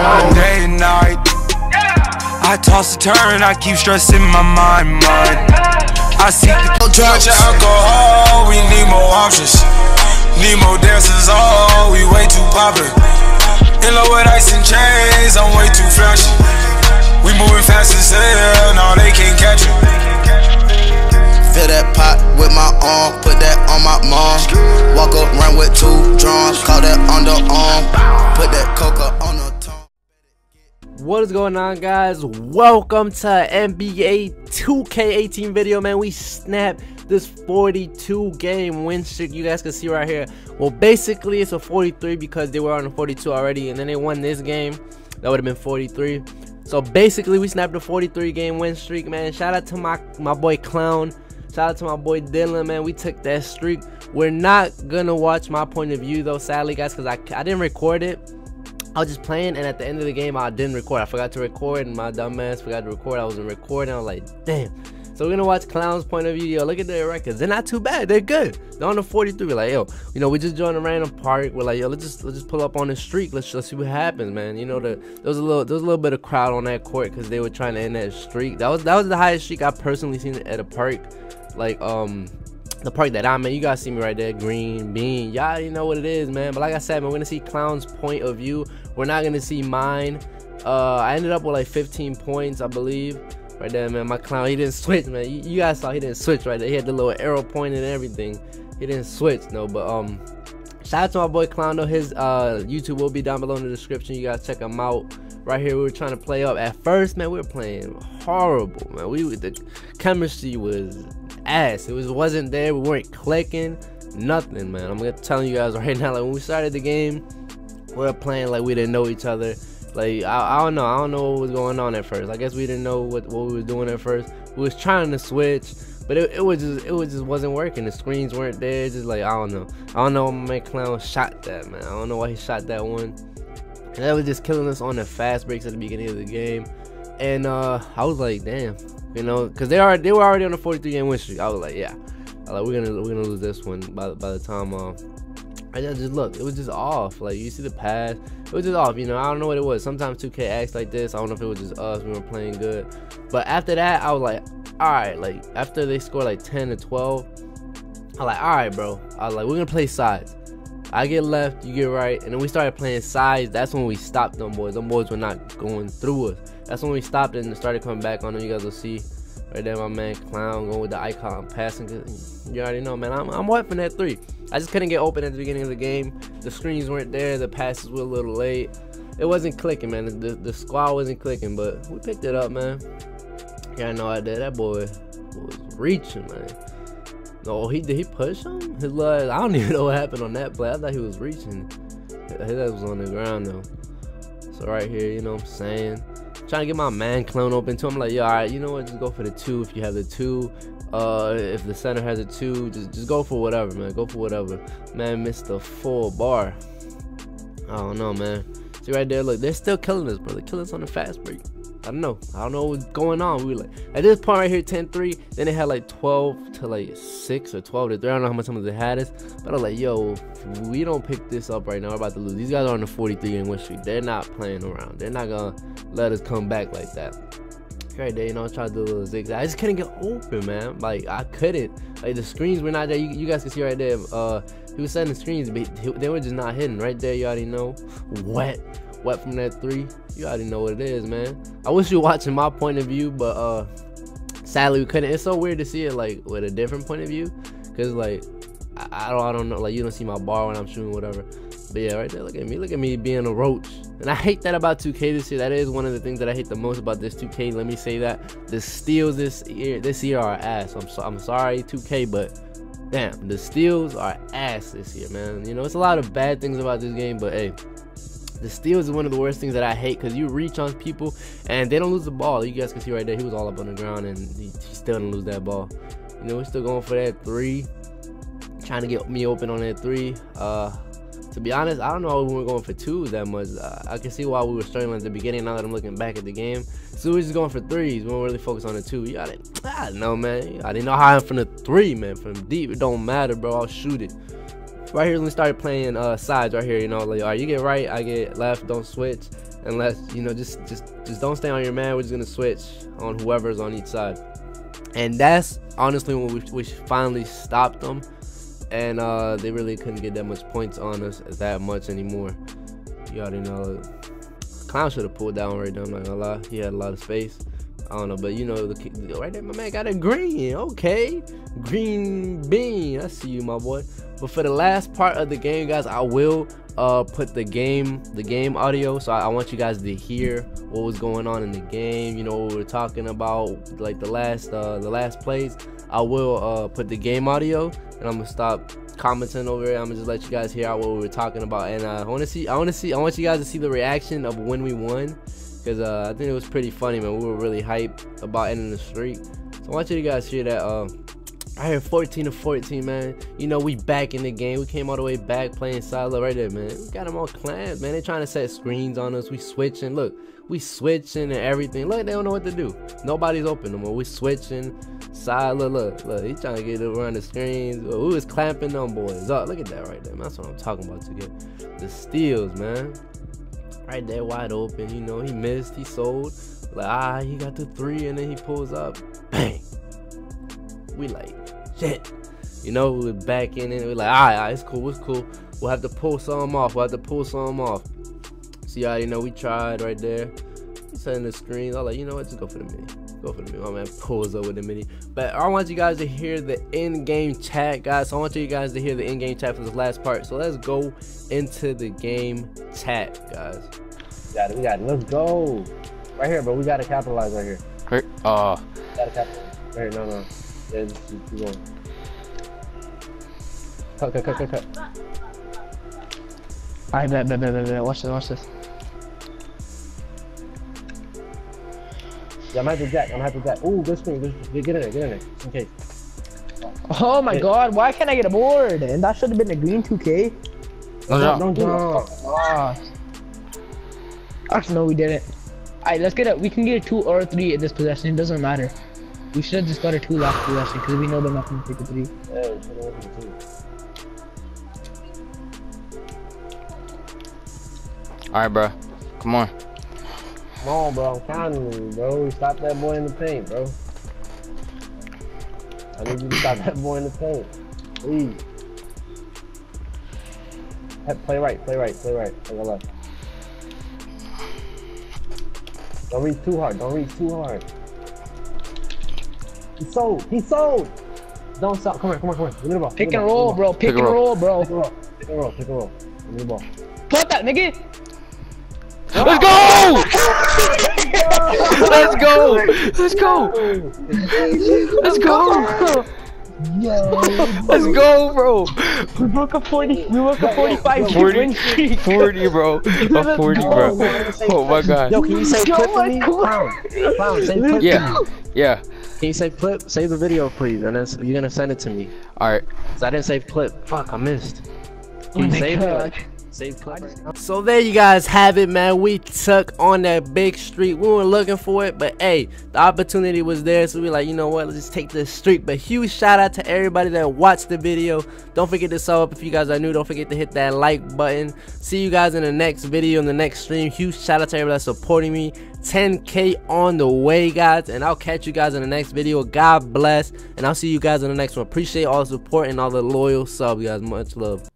all day and night. I toss and turn, I keep stressing my mind, mind. I seek the Too much alcohol, we need more options. Need more dancers, oh, we way too popular. In love with ice and chains, I'm way too flashy. We moving fast as hell, no, they can't catch it. Fill that pot with my arm, put that on my mom. Walk up, run with two drums, call that underarm. Put that coca on the tongue. What is going on guys? Welcome to NBA 2K18 video man. We snapped this 42 game win streak you guys can see right here. Well basically it's a 43 because they were on a 42 already and then they won this game. That would have been 43. So basically we snapped a 43 game win streak man. Shout out to my, my boy Clown. Shout out to my boy Dylan, man. We took that streak. We're not gonna watch my point of view though, sadly, guys, because I, I didn't record it. I was just playing, and at the end of the game, I didn't record. I forgot to record, and my dumbass forgot to record. I wasn't recording. I was like, damn. So we're gonna watch Clown's point of view. Yo, look at their records. They're not too bad. They're good. They're on the 43. We're like, yo, you know, we just joined a random park. We're like, yo, let's just let's just pull up on the streak. Let's let's see what happens, man. You know, the there was a little there was a little bit of crowd on that court because they were trying to end that streak. That was that was the highest streak I personally seen at a park like um the park that I'm in. You guys see me right there, green bean. Y'all you know what it is, man. But like I said, man, we're gonna see Clown's point of view. We're not gonna see mine. Uh, I ended up with like 15 points, I believe. Right there, man. My clown, he didn't switch, man. You, you guys saw he didn't switch right there. He had the little arrow pointing point and everything. He didn't switch, no. But um, shout out to my boy Clown though. His uh YouTube will be down below in the description. You guys check him out. Right here, we were trying to play up. At first, man, we were playing horrible, man. We the chemistry was ass. It was wasn't there. We weren't clicking. Nothing, man. I'm gonna tell you guys right now. Like when we started the game, we were playing like we didn't know each other. Like I, I don't know. I don't know what was going on at first. I guess we didn't know what, what we were doing at first. We was trying to switch, but it, it was just it was just wasn't working. The screens weren't there. Just like I don't know. I don't know. why My Clown shot that man. I don't know why he shot that one. And that was just killing us on the fast breaks at the beginning of the game. And uh, I was like, damn, you know, because they are they were already on a 43 game win streak. I was like, yeah, I like we're gonna we're gonna lose this one by by the time uh, I just look, it was just off. Like you see the pass, it was just off. You know, I don't know what it was. Sometimes 2K acts like this. I don't know if it was just us. We were playing good, but after that, I was like, all right. Like after they scored like 10 to 12, I'm like, all right, bro. I was like, we're gonna play sides. I get left, you get right, and then we started playing sides. That's when we stopped them boys. Them boys were not going through us. That's when we stopped and started coming back on them. You guys will see right there, my man Clown going with the icon passing. You already know, man. I'm, I'm wiping that three. I just couldn't get open at the beginning of the game. The screens weren't there. The passes were a little late. It wasn't clicking, man. The, the squad wasn't clicking, but we picked it up, man. Yeah, I know I did. That boy was reaching, man. No, he did he push him? His leg, I don't even know what happened on that play. I thought he was reaching. His leg was on the ground though. So right here, you know what I'm saying? Trying to get my man Clown open too. I'm like, yo, alright, you know what? Just go for the two if you have the two. Uh if the center has a two, just just go for whatever, man. Go for whatever. Man missed the full bar. I don't know, man. See right there, look, they're still killing us, bro. They're killing us on the fast break. I don't know. I don't know what's going on. We were like at this point right here, 10-3. Then they had like 12 to like 6 or 12 to 3. I don't know how much some they had us. But I was like, yo, we don't pick this up right now. We're about to lose. These guys are on the 43 in win streak. They're not playing around. They're not gonna let us come back like that. Right there, you know, I tried to do a little zigzag. I just couldn't get open, man. Like I couldn't. Like the screens were not there. You, you guys can see right there. Uh, he was setting the screens, but they were just not hitting. Right there, you already know. Wet wet from that three. You already know what it is, man. I wish you were watching my point of view, but uh sadly we couldn't. It's so weird to see it like with a different point of view. Cause like I, I don't I don't know, like you don't see my bar when I'm shooting whatever. But yeah, right there, look at me. Look at me being a roach. And I hate that about 2K this year. That is one of the things that I hate the most about this 2K. Let me say that. The steals this year this year are ass. I'm so I'm sorry, 2K, but damn, the steals are ass this year, man. You know, it's a lot of bad things about this game, but hey, the steals is one of the worst things that I hate because you reach on people and they don't lose the ball. You guys can see right there, he was all up on the ground and he, he still didn't lose that ball. You know, we're still going for that three, trying to get me open on that three. Uh, to be honest, I don't know we were going for two that much. Uh, I can see why we were struggling at the beginning. Now that I'm looking back at the game, so we're just going for threes. We don't really focus on the two. You got it. I don't know, man. I didn't know how I'm from the three, man. From deep, it don't matter, bro. I'll shoot it right here we started playing uh sides right here you know like all right you get right i get left don't switch unless you know just just just don't stay on your man. We're just gonna switch on whoever's on each side, and that's honestly when we, we finally stopped them, and uh, they really couldn't get that much points on us that much anymore. You already know. Clown should have pulled down right there. I'm not gonna lie. He had a lot of space. I don't know, but you know, the, right there, my man got a green. Okay, green bean. I see you, my boy. But for the last part of the game, guys, I will uh, put the game the game audio so I, I, want you guys to hear what was going on in the game you know what we were talking about like the last uh, the last plays I will uh, put the game audio and I'm gonna stop commenting over it I'm gonna just let you guys hear out what we were talking about and uh, I want to see I want to see I want you guys to see the reaction of when we won because uh, I think it was pretty funny man we were really hyped about ending the streak so I want you guys to hear that uh, I heard 14 to 14, man. You know, we back in the game. We came all the way back playing silo right there, man. We got them all clamped, man. They trying to set screens on us. We switching. Look, we switching and everything. Look, they don't know what to do. Nobody's open no more. We switching. Silo, look, look. He trying to get around the screens. Who was clamping them boys up? Look at that right there, man. That's what I'm talking about to get the steals, man. Right there, wide open. You know, he missed. He sold. Like, ah, he got the three, and then he pulls up. Bang. We like, shit. You know, we're back in it. We're like, all right, all right, it's cool, it's cool. We'll have to pull some off. We'll have to pull some off. See, how you know we tried right there. Setting the screens. I like, you know what? Just go for the mini. Go for the mini. My man pulls up with the mini. But I want you guys to hear the in-game chat, guys. So I want you guys to hear the in-game chat for this last part. So let's go into the game chat, guys. We got it. We got it. Let's go. Right here, bro. We gotta capitalize right here. Right. Uh. Gotta capitalize. Right. No, no. Yeah, just keep going. Cut, cut, cut, cut, cut. Alright, bet, bet, bet, bet, bet. Watch this, watch this. Yeah, I'm hyper jack, I'm hyper jack. Ooh, good screen, good screen. Get in there, get in there, just in case. Oh my god, why can't I get a board? And that should have been a green 2K. No, no, don't do no. it. Oh, Actually, no, we didn't. Alright, let's get it. We can get a 2 or a 3 in this possession. It doesn't matter. We should have just got a two last possession because we know they're not going to take a three. Yeah, we should have a two. Alright, bro. Come on. Come on, bro. I'm counting you, bro. Stop that boy in the paint, bro. I need you to stop that boy in the paint. Please. Play right, play right, play right. Play left. Don't reach too hard. Don't reach too hard. He sold. He sold. Don't stop. Come here. Come here. Come here. Give me the ball. Pick and roll, bro. Pick, and roll, bro. Pick and roll. Pick and roll. Pick and roll. Give me the ball. Put that, nigga. Let's go! Let's go! Let's go! Let's go! Let's go, bro! We broke a 40. We broke a 45 40, 40, bro. A 40, bro. Oh my god. Yo, can you say clip for me? Clown. Clown, say clip Yeah, yeah. Can you save clip? Save the video, please, and then you're gonna send it to me. Alright. Cause I didn't save clip. Fuck, I missed. Oh my save it. Save. So there you guys have it, man. We took on that big street. We weren't looking for it, but hey, the opportunity was there. So we like, you know what? Let's just take this street. But huge shout out to everybody that watched the video. Don't forget to sub up if you guys are new. Don't forget to hit that like button. See you guys in the next video, in the next stream. Huge shout out to everybody supporting me. 10k on the way, guys. And I'll catch you guys in the next video. God bless. And I'll see you guys in the next one. Appreciate all the support and all the loyal subs, guys. Much love.